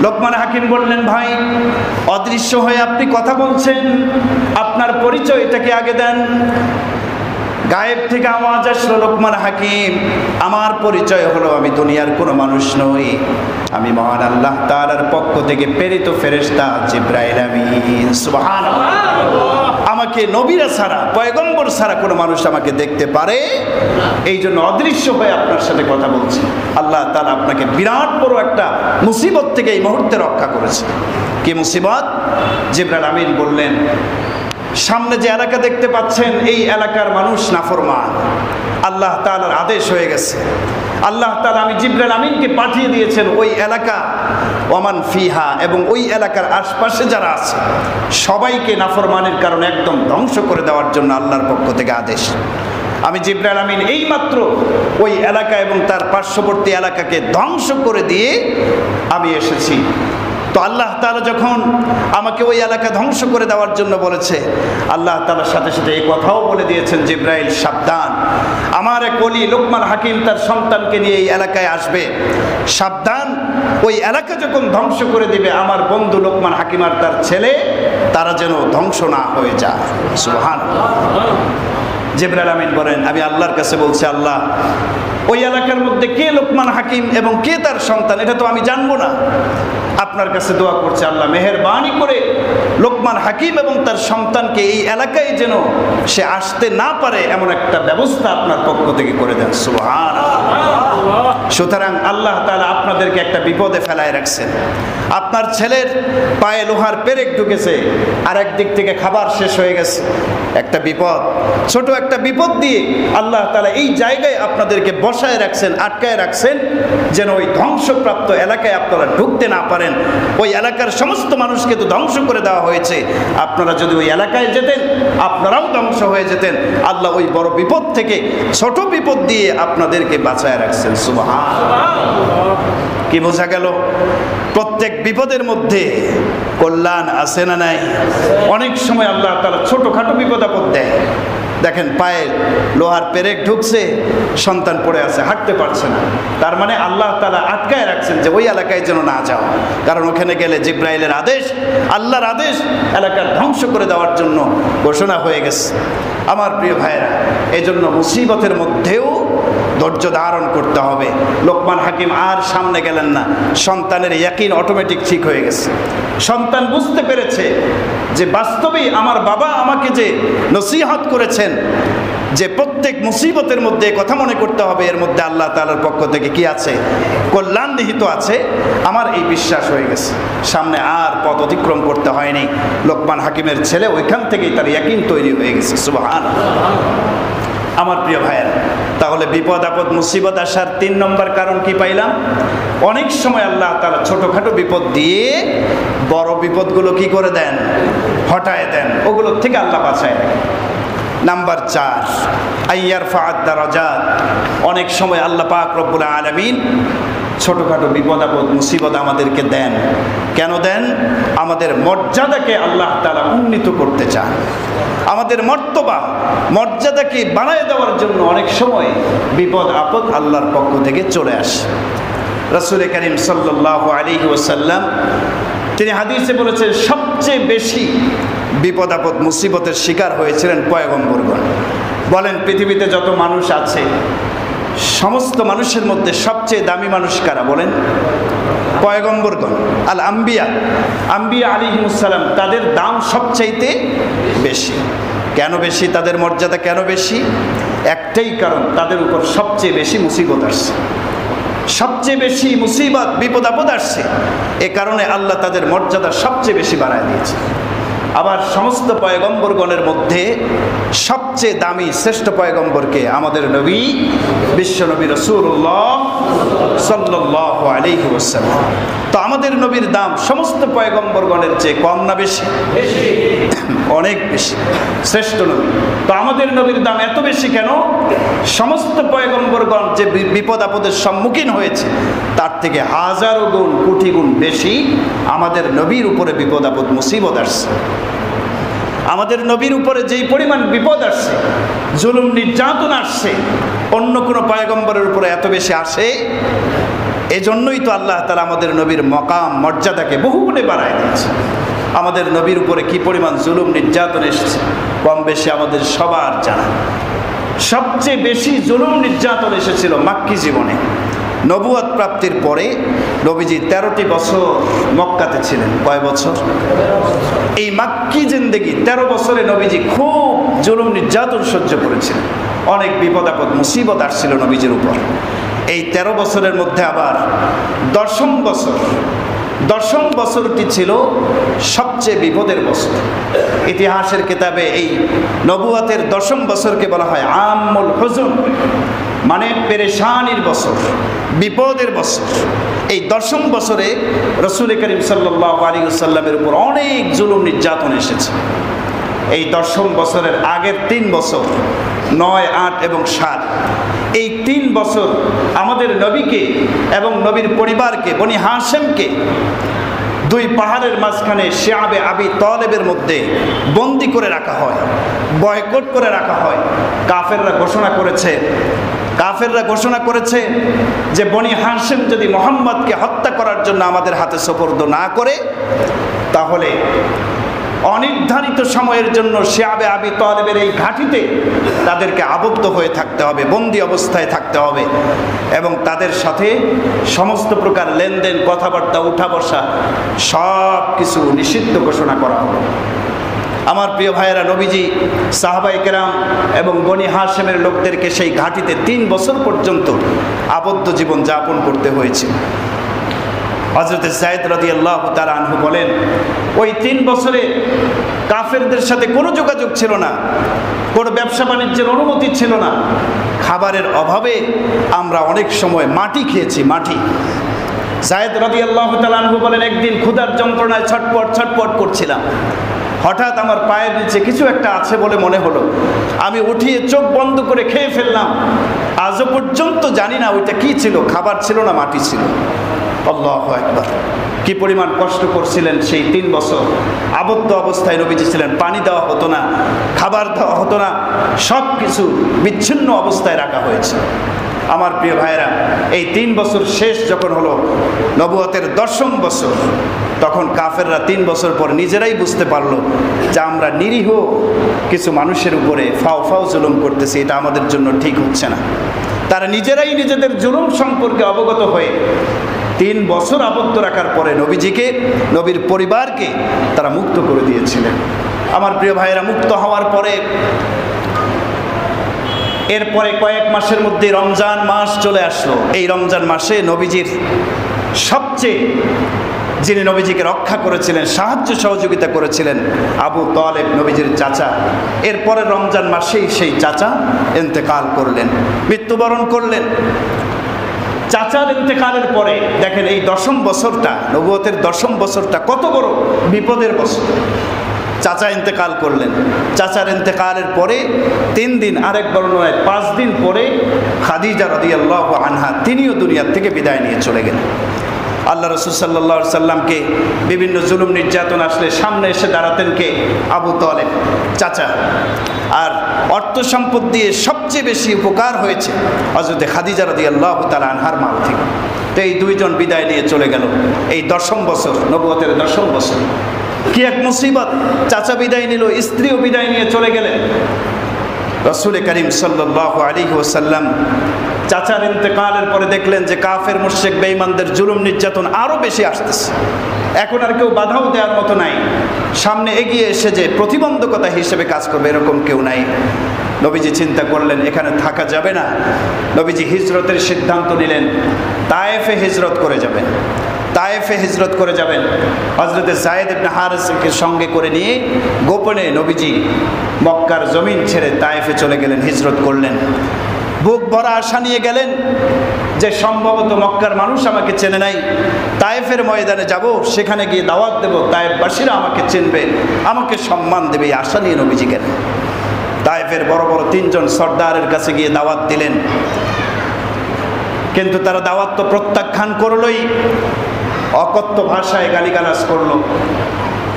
লোকমান হাকিম বললেন, ভাই, অদৃশ্য হয়ে আপনি কথা বলছেন। আপনার পরিচয় এটাকে আগে দেন। গায়েব থেকে আওয়াজ আসলো লোকমান হাকিম। আমার পরিচয় হলো, আমি দুনিয়ার কোনো মানুষ নই। আমি মহান আল্লাহ তালার পক্ষ থেকে প্রেরিত ফেরেস্তা জিব্রাইল আমি সুবহান আমাকে নবীরা ছাড়া, পয়গম্বর ছাড়া কোনো মানুষ আমাকে দেখতে পারে? এই জন্য অদৃশ্য হয়ে আপনার সাথে কথা বলছি। আল্লাহ তালা আপনাকে বিরাট বড় একটা মুসিবত থেকে এই মুহূর্তে রক্ষা করেছে। কি মুসিবত? জিব্রাইল আমিন বললেন সামনে যে এলাকা দেখতে পাচ্ছেন, এই এলাকার মানুষ নাফরমান। আল্লাহ তালার আদেশ হয়ে গেছে। আল্লাহ তালা আমি জিব্রাল আমিনকে পাঠিয়ে দিয়েছেন ওই এলাকা ওমান ফিহা, এবং ওই এলাকার আশপাশে যারা আছে, সবাইকে নাফরমানের কারণে একদম ধ্বংস করে দেওয়ার জন্য আল্লাহর পক্ষ থেকে আদেশ। আমি জিব্রাল আমিন এই মাত্র ওই এলাকা এবং তার পার্শ্ববর্তী এলাকাকে ধ্বংস করে দিয়ে আমি এসেছি। তো আল্লাহ তালা যখন আমাকে ওই এলাকা ধ্বংস করে দেওয়ার জন্য বলেছে, আল্লাহ তালার সাথে সাথে এই কথাও বলে দিয়েছেন, জিব্রাইল সাবধান। আমার এক অলি লোকমান হাকিম তার সন্তানকে নিয়ে এই এলাকায় আসবে। সাবধান, ওই এলাকা যখন ধ্বংস করে দিবে, আমার বন্ধু লোকমান হাকিম আর তার ছেলে, তারা যেন ধ্বংস না হয়ে যায়। সুহান জেবরাল আমিন বলেন, আমি আল্লাহর কাছে বলছি, আল্লাহ, ওই এলাকার মধ্যে কে লোকমান হাকিম এবং কে তার সন্তান, এটা তো আমি জানব না। আপনার কাছে দোয়া করছে, আল্লাহ, মেহরবানি করে লোকমান হাকিম এবং তার সন্তানকে এই এলাকায় যেন সে আসতে না পারে এমন একটা ব্যবস্থা আপনার পক্ষ থেকে করে দেন। সুহান সুতরাং আল্লাহ তালা আপনাদেরকে একটা বিপদে ফেলায় রাখছেন আপনার ছেলের পায়ে লোহার পেরেক ঢুকেছে আর একদিক থেকে খাবার শেষ হয়ে গেছে। একটা বিপদ, ছোট একটা বিপদ দিয়ে আল্লাহ তালা এই জায়গায় আপনাদেরকে বসায় রাখছেন, আটকায় রাখছেন, যেন ওই ধ্বংসপ্রাপ্ত এলাকায় আপনারা ঢুকতে না পারেন। ওই এলাকার সমস্ত মানুষকে তো ধ্বংস করে দেওয়া হয়েছে। আপনারা যদি ওই এলাকায় যেতেন, আপনারাও ধ্বংস হয়ে যেতেন। আল্লাহ ওই বড় বিপদ থেকে ছোট বিপদ দিয়ে আপনাদেরকে বাঁচায় রাখছেন। সুবাহ কি বোঝা গেল? প্রত্যেক বিপদের মধ্যে কল্যাণ আছে না নাই? অনেক সময় আল্লাহ তারা ছোটোখাটো বিপদ আপদ দেয়। দেখেন পায়ে লোহার পেরেক ঢুকছে, সন্তান পড়ে আছে, হাঁটতে পারছে না। তার মানে আল্লাহ তালা আটকায় রাখছেন যে ওই এলাকায় যেন না যাও। কারণ ওখানে গেলে জিব্রাইলের আদেশ, আল্লাহর আদেশ এলাকার ধ্বংস করে দেওয়ার জন্য ঘোষণা হয়ে গেছে। আমার প্রিয় ভাইয়েরা এই জন্য মুসিবতের মধ্যেও ধৈর্য ধারণ করতে হবে। লোকমান হাকিম আর সামনে গেলেন না। সন্তানের ইয়াকিন অটোমেটিক ঠিক হয়ে গেছে। সন্তান বুঝতে পেরেছে যে বাস্তবেই আমার বাবা আমাকে যে নসিহত করেছেন, যে প্রত্যেক মুসিবতের মধ্যে কথা মনে করতে হবে, এর মধ্যে আল্লাহ তালার পক্ষ থেকে কি আছে? কল্যাণ নিহিত আছে। আমার এই বিশ্বাস হয়ে গেছে। সামনে আর পথ অতিক্রম করতে হয়নি। লোকমান হাকিমের ছেলে ওইখান থেকেই তার ইয়াকিন তৈরি হয়ে গেছে। সুবাহান আমার প্রিয় ভাইয়ের, তাহলে বিপদ, আপদ, মুসিবত আসার তিন নম্বর কারণ কি পাইলাম? অনেক সময় আল্লাহ তারা ছোটোখাটো বিপদ দিয়ে বড় বিপদগুলো কি করে দেন? হটায় দেন, ওগুলোর থেকে আল্লাহ বাঁচায় নাম্বার চার আইয়ার ফাদ দারাজাত। অনেক সময় আল্লাহ পাক রব্বুল আলমিন ছোটোখাটো বিপদ আপদ, মুসিবত আমাদেরকে দেন। কেন দেন? আমাদের মর্যাদাকে আল্লাহ তালা উন্নীত করতে চান। আমাদের মর্তবা, মর্যাদাকে বাড়ায় দেওয়ার জন্য অনেক সময় বিপদ আপদ আল্লাহর পক্ষ থেকে চলে আসে। রসুল করিম সাল্লাহ আলী ওসাল্লাম তিনি হাদিসে বলেছেন, সবচেয়ে বেশি বিপদ আপদ মুসিবতের শিকার হয়েছিলেন পয়গম্বরগণ। বলেন, পৃথিবীতে যত মানুষ আছে, সমস্ত মানুষের মধ্যে সবচেয়ে দামি মানুষ কারা বলেন? পয়গম্বরগণ আল আম্বিয়া আম্বিয়া আলী মুসালাম তাদের দাম সবচাইতে বেশি। কেন বেশি? তাদের মর্যাদা কেন বেশি? একটাই কারণ, তাদের উপর সবচেয়ে বেশি মুসিবত আসছে। সবচেয়ে বেশি মুসিবত বিপদ আপদ আসছে। এ কারণে আল্লাহ তাদের মর্যাদা সবচেয়ে বেশি বাড়ায় দিয়েছে আবার সমস্ত পয়গম্বরগণের মধ্যে সবচেয়ে দামি, শ্রেষ্ঠ পয়গম্বরকে আমাদের নবী, বিশ্ব নবী রসুল্লাহ সাল্লাহ আলহি ওসাল্লাম তো আমাদের নবীর দাম সমস্ত পয়গম্বরগণের চেয়ে কম না বেশি? অনেক বেশি, শ্রেষ্ঠ নবী। তো আমাদের নবীর দাম এত বেশি কেন? সমস্ত পয়গম্বরগণ যে বিপদ আপদের সম্মুখীন হয়েছে, তার থেকে হাজারো গুণ, কোটি গুণ বেশি আমাদের নবীর উপরে বিপদ আপদ, মুসিবত আসছে। আমাদের নবীর উপরে যেই পরিমাণ বিপদ আসছে, জুলুম, নির্যাতন আসছে, অন্য কোনো পয়গম্বরের উপরে এত বেশি আসে, এজন্যই তো আল্লাহ তালা আমাদের নবীর মকাম, মর্যাদাকে বহুগুণে বাড়ায় দিয়েছে। আমাদের নবীর উপরে কি পরিমাণ জুলুম, নির্যাতন এসেছে, কম বেশি আমাদের সবার জানা। সবচেয়ে বেশি জুলুম, নির্যাতন এসেছিল মাক্কি জীবনে। নবুয়াদ প্রাপ্তির পরে নবীজি তেরোটি বছর মক্কাতে ছিলেন। কয় বছর? এই মাক্কি জিন্দেগি তেরো বছরে নবীজি খুব জুলুম, নির্যাতন সহ্য করেছিলেন। অনেক বিপদ আপদ, মুসিবত আসছিল নবীজির উপর। এই তেরো বছরের মধ্যে আবার দশম বছর, দশম বছরটি ছিল সবচেয়ে বিপদের বছর। ইতিহাসের কিতাবে এই নবুয়াতের দশম বছরকে বলা হয় আমল হজুন মানে পেরেশানির বছর, বিপদের বছর। এই দশম বছরে রসুল করিম সাল্লাহ উপর অনেক জুলুম নির্যাতন এসেছে। এই দশম বছরের আগের তিন বছর, নয়, আট এবং সাত, এই তিন বছর আমাদের নবীকে এবং নবীর পরিবারকে, বনি হাসেমকে দুই পাহাড়ের মাঝখানে শেয়াবে আবি তলেবের মধ্যে বন্দি করে রাখা হয়, বয়কট করে রাখা হয়। কাফেররা ঘোষণা করেছে কাফেররা ঘোষণা করেছে যে বনি হাসেম যদি মোহাম্মদকে হত্যা করার জন্য আমাদের হাতে সোপর্দ না করে, তাহলে অনির্ধারিত সময়ের জন্য শেয়াবে আবি তলেবের এই ঘাঁটিতে তাদেরকে আবদ্ধ হয়ে থাকতে হবে, বন্দি অবস্থায় থাকতে হবে এবং তাদের সাথে সমস্ত প্রকার লেনদেন, কথাবার্তা, উঠা বসা সব কিছু নিষিদ্ধ ঘোষণা করা হলো আমার প্রিয় ভাইয়েরা, নবীজি, সাহাবাই কেরাম এবং বনি হাসেমের লোকদেরকে সেই ঘাটিতে তিন বছর পর্যন্ত আবদ্ধ জীবন যাপন করতে হয়েছে। হজরত সাইদ রদি আল্লাহ তার আনহু বলেন, ওই তিন বছরে কাফেরদের সাথে কোনো যোগাযোগ ছিল না, কোনো ব্যবসা বাণিজ্যের অনুমতি ছিল না। খাবারের অভাবে আমরা অনেক সময় মাটি খেয়েছি, মাটি। জায়দ রদি আল্লাহ তালু বলেন, একদিন ক্ষুধার যন্ত্রণায় ছটপট ছটপট করছিলাম। হঠাৎ আমার পায়ের নিচে কিছু একটা আছে বলে মনে হলো। আমি উঠিয়ে চোখ বন্ধ করে খেয়ে ফেললাম। আজও পর্যন্ত জানি না ওইটা কি ছিল, খাবার ছিল না, মাটি ছিল। আল্লাহ একবার কি পরিমাণ কষ্ট করছিলেন সেই তিন বছর। আবদ্ধ অবস্থায় নবীজি ছিলেন, পানি দেওয়া হতো না, খাবার দেওয়া হতো না সব কিছু বিচ্ছিন্ন অবস্থায় রাখা হয়েছে। আমার প্রিয় ভাইরা এই তিন বছর শেষ যখন হলো, নবুয়তের দশম বছর, তখন কাফেররা তিন বছর পর নিজেরাই বুঝতে পারল যে আমরা নিরীহ কিছু মানুষের উপরে ফাও ফাও জুলুম করতেছি, এটা আমাদের জন্য ঠিক হচ্ছে না। তারা নিজেরাই নিজেদের জুলুম সম্পর্কে অবগত হয়ে তিন বছর আবদ্ধ রাখার পরে নবীজিকে, নবীর পরিবারকে তারা মুক্ত করে দিয়েছিলেন। আমার প্রিয় ভাইয়েরা, মুক্ত হওয়ার পরে এরপরে কয়েক মাসের মধ্যে রমজান মাস চলে আসলো। এই রমজান মাসে নবীজির সবচেয়ে যিনি নবীজিকে রক্ষা করেছিলেন, সাহায্য সহযোগিতা করেছিলেন, আবু তলেব নবীজির চাচা। এরপরে রমজান মাসেই সেই চাচা এন্তেকাল করলেন, মৃত্যুবরণ করলেন। চাচার ইন্তেকালের পরে দেখেন এই দশম বছরটা, নবুয়তের দশম বছরটা কত বড় বিপদের বছর। চাচা ইন্তেকাল করলেন। চাচার ইন্তেকালের পরে তিন দিন আরেক বর্ণনায় পাঁচ দিন পরে খাদিজা রদিয়াল্লাহ আনহা তিনিও দুনিয়ার থেকে বিদায় নিয়ে চলে গেলেন। আল্লাহ রসুল সাল্লা সাল্লামকে বিভিন্ন জুলুম, নির্যাতন আসলে সামনে এসে দাঁড়াতেন কে? আবু তলেব, চাচা। আর অর্থ সম্পদ দিয়ে সবচেয়ে বেশি উপকার হয়েছে অযোধ্যে খাদিজা রদি আল্লাহ তালা আনহার মাল থেকে। তো এই দুইজন বিদায় নিয়ে চলে গেল। এই দশম বছর নবতের দশম বছর। কি এক মুসিবত? চাচা বিদায় নিল, স্ত্রীও বিদায় নিয়ে চলে গেলেন। রসুল করিম সাল্লাহ আলী ওসাল্লাম চাচার ইন্তেকালের পরে দেখলেন যে কাফের মুর্শেক বেঈমানদের জুলুম নির্যাতন আরও বেশি আসতেছে। এখন আর কেউ বাধাও দেওয়ার মতো নাই। সামনে এগিয়ে এসে যে প্রতিবন্ধকতা হিসেবে কাজ করবে এরকম কেউ নাই। নবীজি চিন্তা করলেন, এখানে থাকা যাবে না। নবীজি হিজরতের সিদ্ধান্ত নিলেন, তায়েফে হিজরত করে যাবেন। তায়েফে হিজরত করে যাবেন। হজরতে জায়েদ ইবনে হারেসকে সঙ্গে করে নিয়ে গোপনে নবীজি মক্কার জমিন ছেড়ে তায়েফে চলে গেলেন, হিজরত করলেন। বুক ভরা আশা নিয়ে গেলেন যে সম্ভবত মক্কার মানুষ আমাকে চেনে নাই। তায়েফের ময়দানে যাব, সেখানে গিয়ে দাওয়াত দেব, তায়েফবাসীরা আমাকে চিনবে, আমাকে সম্মান দেবে, এই আশা নিয়ে নবীজি গেলেন তায়েফের বড় বড় তিনজন সর্দারের কাছে গিয়ে দাওয়াত দিলেন। কিন্তু তারা দাওয়াত তো প্রত্যাখ্যান করলই। অকথ্য ভাষায় গালিগালাজ করল।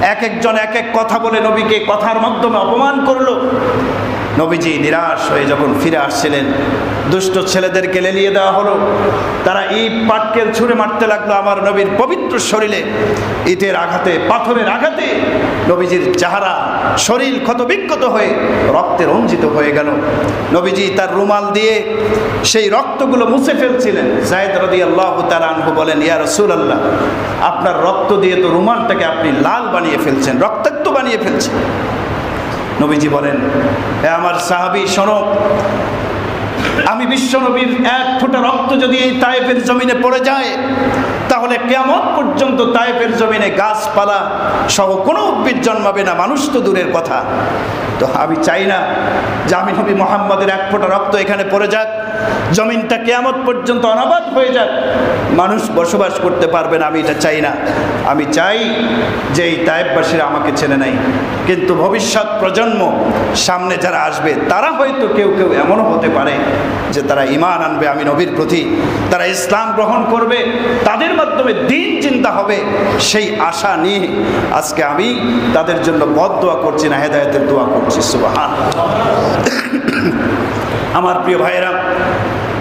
এক একজন এক এক কথা বলে নবীকে কথার মাধ্যমে অপমান করল। নবীজি নিরাশ হয়ে যখন ফিরে আসছিলেন, দুষ্ট ছেলেদেরকে লেলিয়ে দেওয়া হলো। তারা ইট, পাটকেল ছুঁড়ে মারতে লাগল আমার নবীর পবিত্র শরীরে। ইটের আঘাতে, পাথরের আঘাতে নবীজির চেহারা, শরীর ক্ষতবিক্ষত হয়ে রক্তে রঞ্জিত হয়ে গেল। নবীজি তার রুমাল দিয়ে সেই রক্তগুলো মুছে ফেলছিলেন। জায়দ রদি আল্লাহ তালানহু বলেন, ইয়া রসুল আল্লাহ আপনার রক্ত দিয়ে তো রুমালটাকে আপনি লাল বানিয়ে ফেলছেন, রক্তাক্ত বানিয়ে ফেলছেন। নবীজি বলেন হে আমার সাহাবি সনক আমি বিশ্ব নবীর এক ফোঁটা রক্ত যদি এই তায়েফের জমিনে পড়ে যায়, তাহলে কেমন পর্যন্ত তায়েফের জমিনে গাছপালা সহ কোনো উদ্ভিদ জন্মাবে না। মানুষ তো দূরের কথা। তো আমি চাই না যে আমি নবী মোহাম্মদের এক ফোঁটা রক্ত এখানে পড়ে যাক। জমিনটা কেয়ামত পর্যন্ত অনাবাদ হয়ে যাক। মানুষ বসবাস করতে পারবে না, আমি এটা চাই না। আমি চাই যে এই তায়েববাসীরা আমাকে চেনে নাই কিন্তু ভবিষ্যৎ প্রজন্ম, সামনে যারা আসবে, তারা হয়তো কেউ কেউ এমনও হতে পারে যে তারা ইমান আনবে, আমি নবীর প্রতি। তারা ইসলাম গ্রহণ করবে, তাদের মাধ্যমে দিন চিন্তা হবে, সেই আশা নিয়ে আজকে আমি তাদের জন্য বদ দোয়া করছি, না হেদায়তের দোয়া করছি, সুবাহান আমার প্রিয় ভাইয়েরা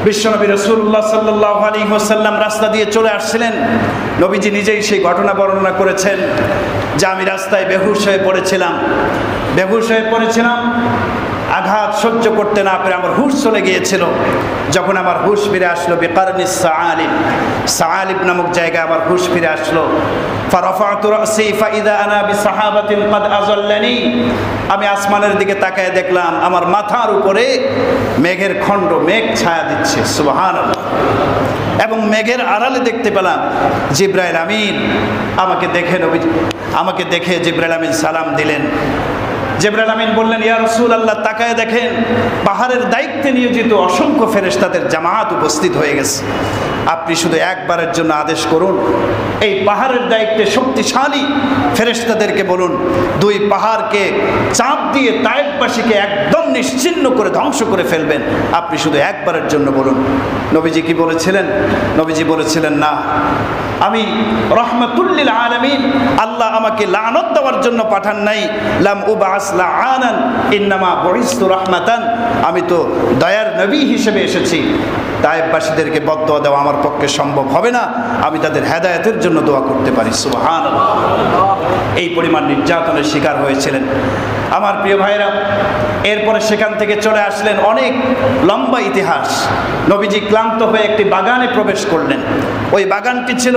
বিশ্বনবী রসুল্লাহ সাল্লাহ আলী ওসাল্লাম রাস্তা দিয়ে চলে আসছিলেন। নবীজি নিজেই সেই ঘটনা বর্ণনা করেছেন যে আমি রাস্তায় বেহুশ হয়ে পড়েছিলাম। বেহুশ হয়ে পড়েছিলাম আঘাত সহ্য করতে না পেরে আমার হুশ চলে গিয়েছিল। যখন আমার হুশ ফিরে আসলো, বেকারনি সাহালিব সাহালিব নামক জায়গায় আমার হুশ ফিরে আসলো। আমি আসমানের দিকে তাকায় দেখলাম, আমার মাথার উপরে মেঘের খণ্ড, মেঘ ছায়া দিচ্ছে। সুবাহান এবং মেঘের আড়ালে দেখতে পেলাম, জিব্রাইল আমিন আমাকে দেখে নবী আমাকে দেখে জিব্রাইল আমিন সালাম দিলেন। জেবরাল আমিন বললেন, ইয়া রসুল আল্লাহ তাকায় দেখেন, পাহাড়ের দায়িত্বে নিয়োজিত অসংখ্য ফেরেস্তাদের জামাত উপস্থিত হয়ে গেছে। আপনি শুধু একবারের জন্য আদেশ করুন। এই পাহাড়ের দায়িত্বে শক্তিশালী ফেরেস্তাদেরকে বলুন, দুই পাহাড়কে চাপ দিয়ে তায়েববাসীকে একদম নিশ্চিন্ন করে ধ্বংস করে ফেলবেন। আপনি শুধু একবারের জন্য বলুন। নবীজি কি বলেছিলেন? নবীজি বলেছিলেন, না, আমি রহমতুল্লিল আলমিন, আল্লাহ আমাকে লানত দেওয়ার জন্য পাঠান নাই। লাম উবাস লাআনান, ইন্নামা বহিস্তু রহমাতান। আমি তো দয়ার নবী হিসেবে এসেছি। তায়েববাসীদেরকে বদয়া দেওয়া আমার পক্ষে সম্ভব হবে না, আমি তাদের হেদায়তের জন্য দোয়া করতে পারি। সুবহান এই পরিমাণ নির্যাতনের শিকার হয়েছিলেন। আমার প্রিয় ভাইরা এরপরে সেখান থেকে চলে আসলেন অনেক লম্বা ইতিহাস। নবীজি ক্লান্ত হয়ে একটি বাগানে প্রবেশ করলেন। ওই বাগানটি ছিল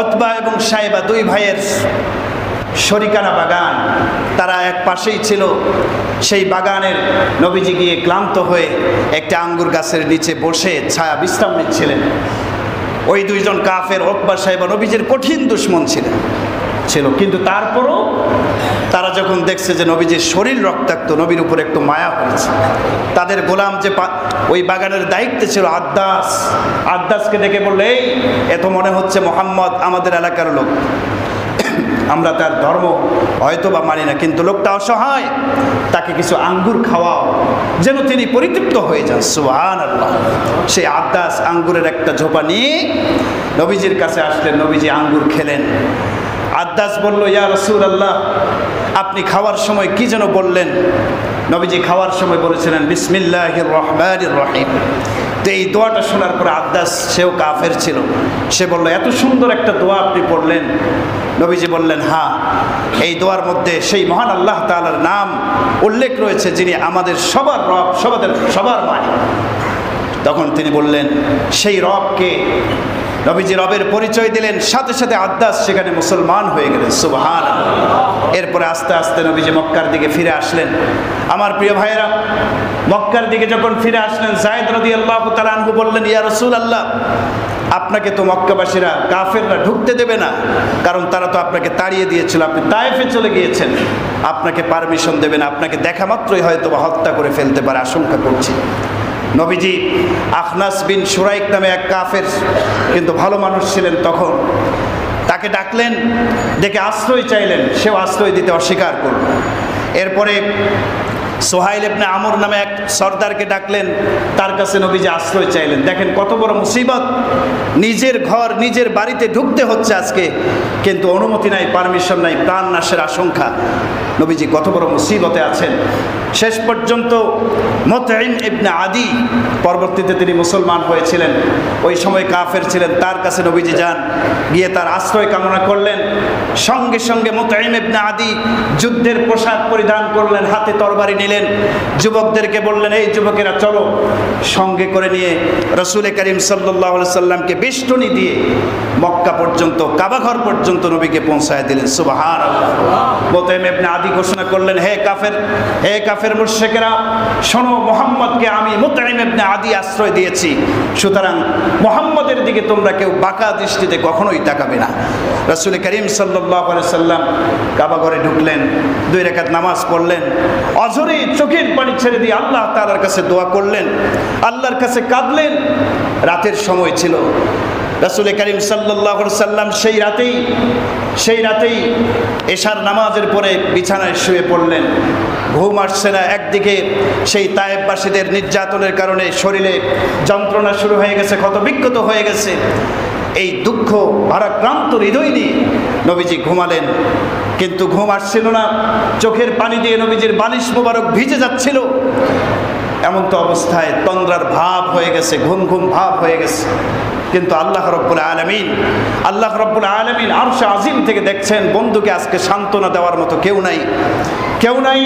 অতবা এবং সাহেবা দুই ভাইয়ের শরিকানা বাগান। তারা এক পাশেই ছিল। সেই বাগানের নবীজি গিয়ে ক্লান্ত হয়ে একটা আঙ্গুর গাছের নিচে বসে ছায়া বিশ্রাম নিচ্ছিলেন। ওই দুইজন কাফের ওকবা সাহেব নবীজির কঠিন দুশ্মন ছিলেন। ছিল। কিন্তু তারপরও তারা যখন দেখছে যে নবীজির শরীর রক্তাক্ত, নবীর উপর একটু মায়া হয়েছে। তাদের গোলাম যে ওই বাগানের দায়িত্বে ছিল আদ্দাস। আদ্দাসকে দেখে বললে, এই, এত মনে হচ্ছে মোহাম্মদ আমাদের এলাকার লোক। আমরা তার ধর্ম হয়তো বা মানি না, কিন্তু লোকটা অসহায়। তাকে কিছু আঙ্গুর খাওয়াও, যেন তিনি পরিতৃপ্ত হয়ে যান। সুহান আল্লাহ সেই আদাস আঙ্গুরের একটা ঝোপা নিয়ে নবীজির কাছে আসলেন, নবীজি আঙ্গুর খেলেন। আদাস বলল, ইয়া রসুল আল্লাহ আপনি খাওয়ার সময় কি যেন বললেন? নবীজি খাওয়ার সময় বলেছিলেন বিসমিল্লাহ রহমান রহিম। এই দোয়াটা শোনার পর আব্দাস, সেও কাফের ছিল। সে বলল, এত সুন্দর একটা দোয়া আপনি পড়লেন। নবীজি বললেন, হা, এই দোয়ার মধ্যে সেই মহান আল্লাহ তালার নাম উল্লেখ রয়েছে, যিনি আমাদের সবার রব, সবাদের, সবার মালিক। তখন তিনি বললেন, সেই রবকে নবীজি রবের পরিচয় দিলেন, সাথে সাথে আদাস সেখানে মুসলমান হয়ে গেলেন সুবহান এরপরে আস্তে আস্তে নবীজি মক্কার দিকে ফিরে আসলেন। আমার প্রিয় ভাইয়েরা, মক্কার দিকে যখন ফিরে আসলেন জায়দ রদি আল্লাহ তালানহু বললেন, ইয়া রসুল আল্লাহ আপনাকে তো মক্কাবাসীরা কাফেররা ঢুকতে দেবে না, কারণ তারা তো আপনাকে তাড়িয়ে দিয়েছিল, আপনি তায়েফে চলে গিয়েছেন। আপনাকে পারমিশন দেবে না, আপনাকে দেখা মাত্রই হয়তো বা হত্যা করে ফেলতে পারে, আশঙ্কা করছি। নবীজি আখনাস বিন সুরাইক নামে এক কাফের, কিন্তু ভালো মানুষ ছিলেন তখন। তাকে ডাকলেন দেখে আশ্রয় চাইলেন, সেও আশ্রয় দিতে অস্বীকার করল। এরপরে সোহাইল ইবনে আমর নামে এক সর্দারকে ডাকলেন, তার কাছে নবীজি আশ্রয় চাইলেন। দেখেন কত বড় মুসিবত, নিজের ঘর, নিজের বাড়িতে ঢুকতে হচ্ছে আজকে, কিন্তু অনুমতি নাই, পারমিশন নাই, প্রাণ নাশের আশঙ্কা। নবীজি কত বড় মুসিবতে আছেন। শেষ পর্যন্ত মতঈম ইবনে আদি পরবর্তীতে তিনি মুসলমান হয়েছিলেন। ওই সময় কাফের ছিলেন, তার কাছে নবীজি যান, গিয়ে তার আশ্রয় কামনা করলেন। সঙ্গে সঙ্গে মতঈম ইবনে আদি যুদ্ধের পোশাক পরিধান করলেন, হাতে তরবারি নিলেন। যুবকদেরকে বললেন, এই যুবকেরা, চলো। সঙ্গে করে নিয়ে রসুলে করিম সাল্লাহ সাল্লামকে বেষ্টনী দিয়ে মক্কা পর্যন্ত, কাবাঘর পর্যন্ত নবীকে পৌঁছায় দিলেন। সুবাহান মোতাইম ইবনে আদি ঘোষণা করলেন, হে কাফের হে কাফের মুর্শেকেরা শোনো, মোহাম্মদকে আমি মোতাইম ইবনে আদি আশ্রয় দিয়েছি। সুতরাং মোহাম্মদের দিকে তোমরা কেউ বাঁকা দৃষ্টিতে কখনোই তাকাবে না। রসুল করিম সাল্লাহ সাল্লাম কাবাঘরে ঢুকলেন, দুই রেখাত নামাজ পড়লেন, অঝরে চোখের পানি ছেড়ে দিয়ে আল্লাহ তালার কাছে দোয়া করলেন, আল্লাহর কাছে কাঁদলেন। রাতের সময় ছিল। রাসুল করিম সাল্লাহ সাল্লাম সেই রাতেই সেই রাতেই এশার নামাজের পরে বিছানায় শুয়ে পড়লেন। ঘুম আসছে না। একদিকে সেই তায়েববাসীদের নির্যাতনের কারণে শরীরে যন্ত্রণা শুরু হয়ে গেছে ক্ষত বিক্ষত হয়ে গেছে। এই দুঃখ ভারাক্রান্ত হৃদয় নিয়ে নবীজি ঘুমালেন। কিন্তু ঘুম আসছিল না। চোখের পানি দিয়ে নবীজির বালিশ মোবারক ভিজে যাচ্ছিল। এমন তো অবস্থায় তন্দ্রার ভাব হয়ে গেছে, ঘুম ঘুম ভাব হয়ে গেছে। কিন্তু আল্লাহ রব্বুল আলমিন, আল্লাহ রব্বুল আলমিন আরশে আজিম থেকে দেখছেন, বন্ধুকে আজকে সান্ত্বনা দেওয়ার মতো কেউ নাই। কেউ নাই,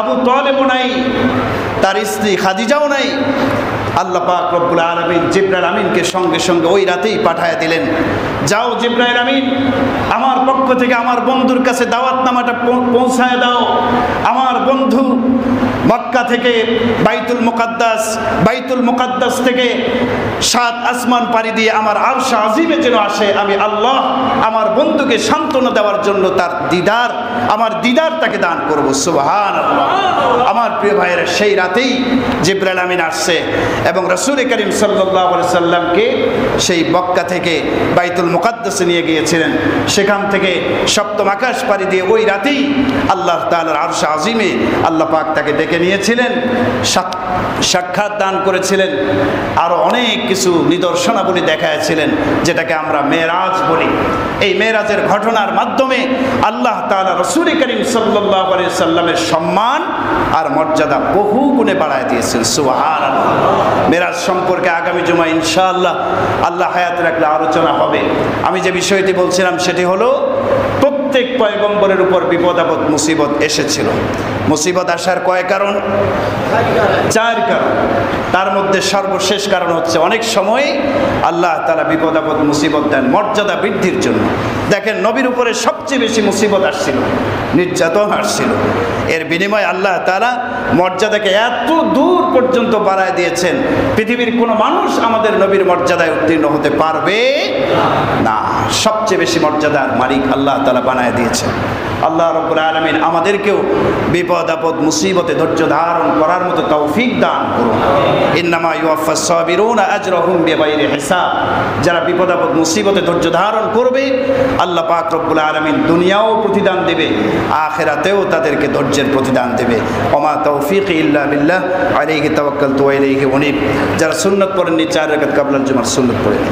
আবু তলেবও নাই, তার স্ত্রী খাদিজাও নাই। আল্লাহ পাক রব্বুল আলমিন জিব্রাইল আমিনকে সঙ্গে সঙ্গে ওই রাতেই পাঠায় দিলেন। যাও জিব্রাইল আমিন, আমার পক্ষ থেকে আমার বন্ধুর কাছে দাওয়াত নামাটা পৌঁছায় দাও। আমার বন্ধু মক্কা থেকে বাইতুল মুকাদ্দাস বাইতুল মুকাদ্দাস থেকে সাত আসমান পাড়ি দিয়ে আমার আরশা আজিমে যেন আসে, আমি আল্লাহ আমার বন্ধুকে সান্ত্বনা দেওয়ার জন্য তার দিদার, আমার দিদার তাকে দান করব সুবহান আমার প্রিয় ভাইয়ের, সেই রাতেই জিব্রাইল আমিন আসছে এবং রসুল করিম সাল্লাহ সাল্লামকে সেই বক্কা থেকে বাইতুল মুকাদ্দাসে নিয়ে গিয়েছিলেন। সেখান থেকে সপ্তম আকাশ পাড়ি দিয়ে ওই রাতেই আল্লাহ তালার আরশা আজিমে আল্লাহ পাক তাকে ডেকে নিয়েছিলেন সাক্ষাৎ দান করেছিলেন আরও অনেক কিছু নিদর্শনাবলী দেখাইছিলেন যেটাকে আমরা মেয়েরাজ বলি। এই মেয়েরাজের ঘটনার মাধ্যমে আল্লাহ তালা রসুল করিম সাল্লাহ সাল্লামের সম্মান আর মর্যাদা বহু গুণে বাড়ায় দিয়েছেন। সুহার মেরাজ সম্পর্কে আগামী জমা ইনশাআল্লাহ আল্লাহ হায়াত রাখলে আলোচনা হবে। আমি যে বিষয়টি বলছিলাম, সেটি হলো প্রত্যেক পয়গম্বরের উপর বিপদ, আপদ, মুসিবত এসেছিল। মুসিবত আসার কয় কারণ? চার কারণ। তার মধ্যে সর্বশেষ কারণ হচ্ছে অনেক সময় আল্লাহ তালা বিপদ, আপদ, মুসিবত দেন মর্যাদা বৃদ্ধির জন্য। দেখেন, নবীর উপরে সবচেয়ে বেশি মুসিবত আসছিল, নির্যাতন আসছিল। এর বিনিময়ে আল্লাহ তালা মর্যাদাকে এত দূর পর্যন্ত বাড়ায় দিয়েছেন, পৃথিবীর কোনো মানুষ আমাদের নবীর মর্যাদায় উত্তীর্ণ হতে পারবে না। সবচেয়ে বেশি মর্যাদার মালিক আল্লাহ তালা বানায় দিয়েছেন আল্লাহ রব্বুল আলমিন আমাদেরকেও বিপদ, আপদ, মুসিবতে ধৈর্য ধারণ করার মতো তৌফিক দান করুন। ইন্নামা ইউফা সাবিরুন আজরহুম বিগাইরি হিসাব। যারা বিপদ, আপদ, মুসিবতে ধৈর্য ধারণ করবে, আল্লাহ পাক রব্বুল আলমিন দুনিয়াও প্রতিদান দেবে, আখেরাতেও তাদেরকে ধৈর্যের প্রতিদান দেবে। ওমা তৌফিক ইল্লা বিল্লাহ, আলাইহি তাওয়াক্কালতু ওয়া ইলাইহি উনীব। যারা সুন্নাত পড়েননি, চার রাকাত কাবলাল জুমার সুন্নাত পড়েন